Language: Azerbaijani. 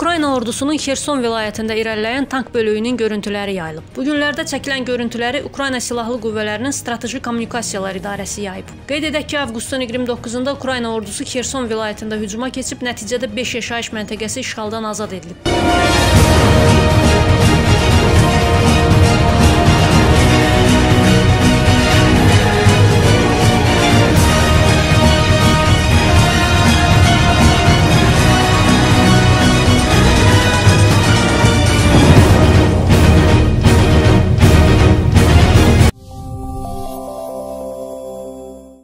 Ukrayna ordusunun Xerson vilayətində irəliləyən tank bölüyünün görüntüləri yayılıb. Bu günlərdə çəkilən görüntüləri Ukrayna Silahlı Qüvvələrinin Strateji Kommunikasiyalar İdarəsi yayıb. Qeyd edək ki, avqustun 29-da Ukrayna ordusu Xerson vilayətində hücuma keçib, nəticədə 5 yaşayış məntəqəsi işğaldan azad edilib.